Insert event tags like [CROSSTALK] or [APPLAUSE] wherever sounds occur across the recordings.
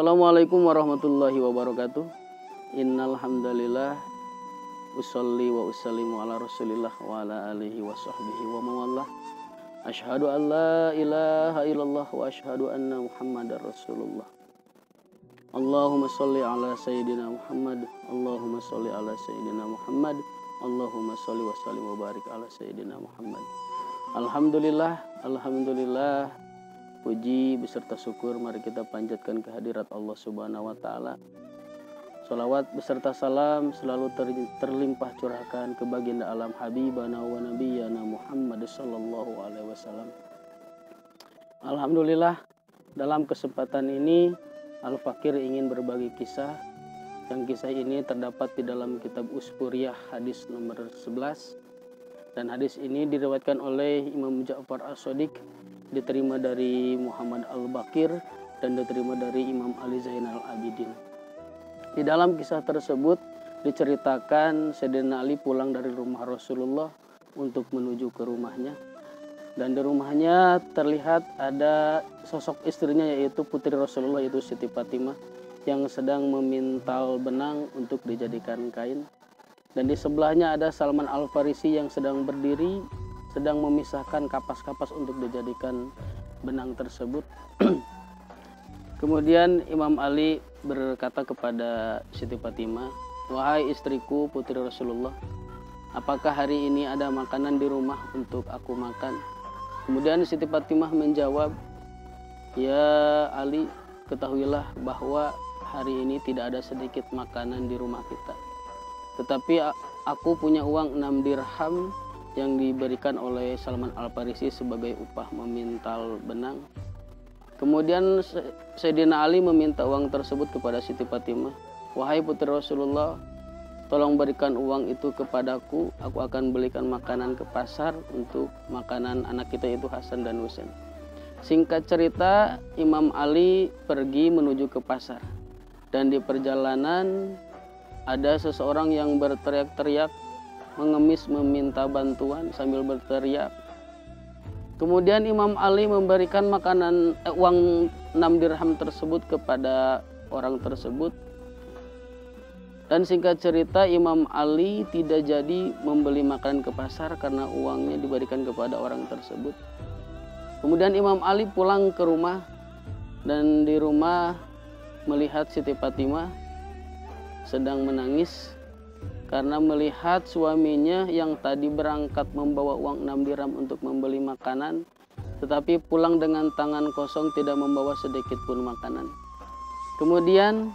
Assalamualaikum warahmatullahi wabarakatuh. Innal hamdalillah usolli wa usallimu ala Rasulillah wa ala alihi wa sahbihi wa mawallah. Ashhadu an la ilaha illallah wa ashhadu anna Muhammadar Rasulullah. Allahumma salli ala sayyidina Muhammad. Allahumma salli ala sayyidina Muhammad. Allahumma salli wa sallim wa barik ala sayyidina Muhammad. Alhamdulillah, alhamdulillah Puji beserta syukur mari kita panjatkan kehadirat Allah Subhanahu wa taala. Salawat beserta salam selalu ter, terlimpah curahkan ke baginda alam habibana wa nabiyyana Muhammad sallallahu alaihi wasallam. Alhamdulillah dalam kesempatan ini Al Fakir ingin berbagi kisah yang kisah ini terdapat di dalam kitab Uspuriyah hadis nomor 11 dan hadis ini diriwayatkan oleh Imam Ja'far As-Sadiq diterima dari Muhammad Al-Bakir dan diterima dari Imam Ali Zainal Abidin. Di dalam kisah tersebut diceritakan Sayyidina Ali pulang dari rumah Rasulullah untuk menuju ke rumahnya. Dan di rumahnya terlihat ada sosok istrinya yaitu putri Rasulullah yaitu Siti Fatimah yang sedang memintal benang untuk dijadikan kain. Dan di sebelahnya ada Salman Al-Farisi yang sedang berdiri sedang memisahkan kapas-kapas untuk dijadikan benang tersebut. [CLEARS THROAT] Kemudian Imam Ali berkata kepada Siti Fatimah, "Wahai istriku, putri Rasulullah, apakah hari ini ada makanan di rumah untuk aku makan?" Kemudian Siti Fatimah menjawab, "Ya Ali, ketahuilah bahwa hari ini tidak ada sedikit makanan di rumah kita. Tetapi aku punya uang 6 dirham yang diberikan oleh Salman Al-Farisi sebagai upah memintal benang. Kemudian Sayyidina Ali meminta uang tersebut kepada Siti Fatimah. Wahai putri Rasulullah, tolong berikan uang itu kepadaku. Aku akan belikan makanan ke pasar untuk makanan anak kita itu Hasan dan Husain. Singkat cerita, Imam Ali pergi menuju ke pasar. Dan di perjalanan ada seseorang yang berteriak-teriak mengemis meminta bantuan sambil berteriak. Kemudian Imam Ali memberikan makanan eh, uang 6 dirham tersebut kepada orang tersebut. Dan singkat cerita Imam Ali tidak jadi membeli makanan ke pasar karena uangnya diberikan kepada orang tersebut. Kemudian Imam Ali pulang ke rumah dan di rumah melihat Siti Fatimah sedang menangis karena melihat suaminya yang tadi berangkat membawa uang 6 dirham untuk membeli makanan tetapi pulang dengan tangan kosong tidak membawa sedikit pun makanan. Kemudian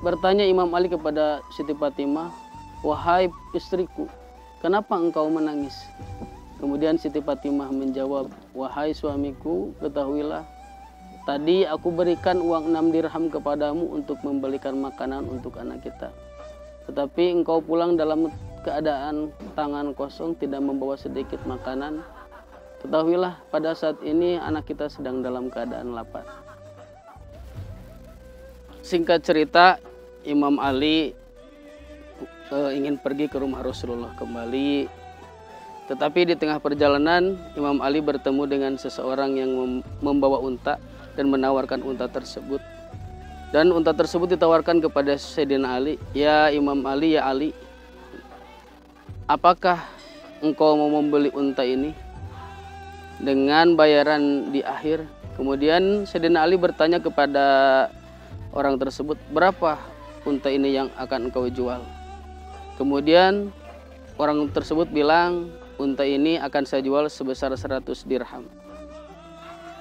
bertanya Imam Ali kepada Siti Fatimah, "Wahai istriku, kenapa engkau menangis?" Kemudian Siti Fatimah menjawab, "Wahai suamiku, ketahuilah tadi aku berikan uang 6 dirham kepadamu untuk membelikan makanan untuk anak kita." Tetapi engkau pulang dalam keadaan tangan kosong, tidak membawa sedikit makanan. Ketahuilah pada saat ini anak kita sedang dalam keadaan lapar. Singkat cerita, Imam Ali e, ingin pergi ke rumah Rasulullah kembali. Tetapi di tengah perjalanan, Imam Ali bertemu dengan seseorang yang membawa unta dan menawarkan unta tersebut dan unta tersebut ditawarkan kepada Sayyidina Ali, "Ya Imam Ali, ya Ali, apakah engkau mau membeli unta ini dengan bayaran di akhir?" Kemudian Sayyidina Ali bertanya kepada orang tersebut, "Berapa unta ini yang akan engkau jual?" Kemudian orang tersebut bilang, "Unta ini akan saya jual sebesar 100 dirham."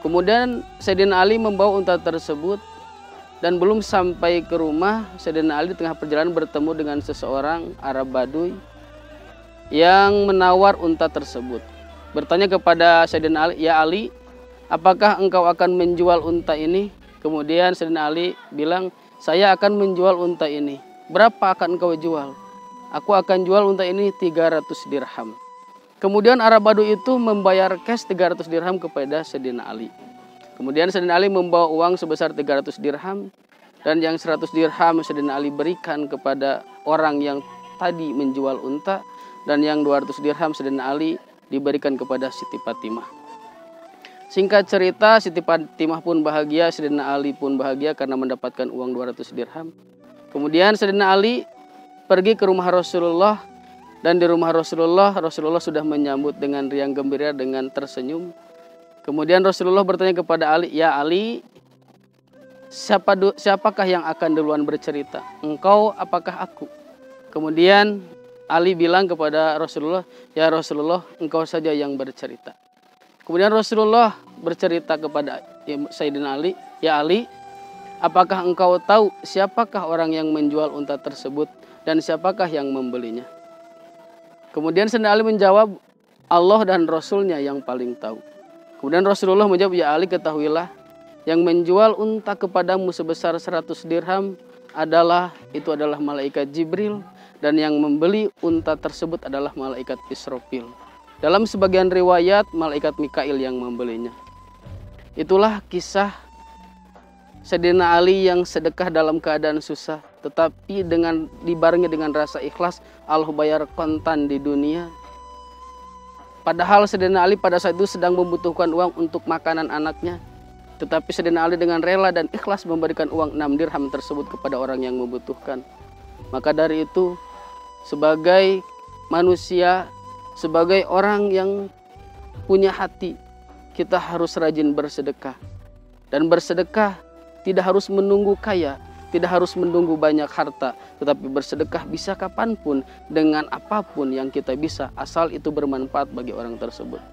Kemudian Sayyidina Ali membawa unta tersebut dan belum sampai ke rumah, Sayyidina Ali tengah perjalanan bertemu dengan seseorang Arab Baduy yang menawar unta tersebut. Bertanya kepada Sayyidina Ali, "Ya Ali, apakah engkau akan menjual unta ini?" Kemudian Sayyidina Ali bilang, "Saya akan menjual unta ini. Berapa akan engkau jual?" Aku akan jual unta ini 300 dirham. Kemudian Arab Baduy itu membayar cash 300 dirham kepada Sayyidina Ali. Kemudian Sayyidina Ali membawa uang sebesar 300 dirham dan yang 100 dirham Sayyidina Ali berikan kepada orang yang tadi menjual unta dan yang 200 dirham Sayyidina Ali diberikan kepada Siti Fatimah. Singkat cerita, Siti Fatimah pun bahagia, Sayyidina Ali pun bahagia karena mendapatkan uang 200 dirham. Kemudian Sayyidina Ali pergi ke rumah Rasulullah dan di rumah Rasulullah, Rasulullah sudah menyambut dengan riang gembira dengan tersenyum. Kemudian Rasulullah bertanya kepada Ali, "Ya Ali, siapa siapakah yang akan duluan bercerita? Engkau apakah aku?" Kemudian Ali bilang kepada Rasulullah, "Ya Rasulullah, engkau saja yang bercerita." Kemudian Rasulullah bercerita kepada Sayyidina Ali, "Ya Ali, apakah engkau tahu siapakah orang yang menjual unta tersebut dan siapakah yang membelinya?" Kemudian Sayyidina Ali menjawab, "Allah dan Rasulnya yang paling tahu." Kemudian Rasulullah menjawab, "Ya Ali, ketahuilah yang menjual unta kepadamu sebesar 100 dirham adalah itu adalah malaikat Jibril dan yang membeli unta tersebut adalah malaikat Israfil." Dalam sebagian riwayat, malaikat Mikail yang membelinya. Itulah kisah Sayyidina Ali yang sedekah dalam keadaan susah, tetapi dengan dibarengi dengan rasa ikhlas, Allah bayar kontan di dunia. Padahal Sayyidina Ali pada saat itu sedang membutuhkan uang untuk makanan anaknya. Tetapi Sayyidina Ali dengan rela dan ikhlas memberikan uang 6 dirham tersebut kepada orang yang membutuhkan. Maka dari itu, sebagai manusia sebagai orang yang punya hati, kita harus rajin bersedekah. Dan bersedekah tidak harus menunggu kaya, tidak harus menunggu banyak harta, tetapi bersedekah bisa kapan pun dengan apa pun yang kita bisa, asal itu bermanfaat bagi orang tersebut.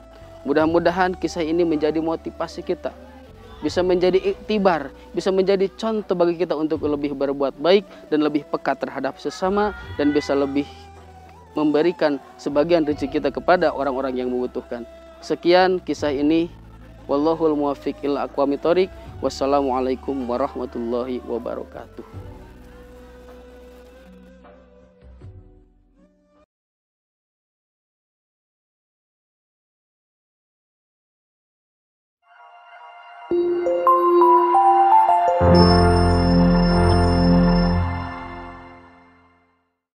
Mudah-mudahan kisah ini menjadi motivasi kita, bisa menjadi iktibar, bisa menjadi contoh bagi kita untuk lebih berbuat baik dan lebih pekat terhadap sesama dan bisa lebih memberikan sebagian rezeki kita kepada orang-orang yang membutuhkan. Sekian kisah ini. Wallahul muwaffiq ila aqwamit Wassalamualaikum warahmatullahi wabarakatuh.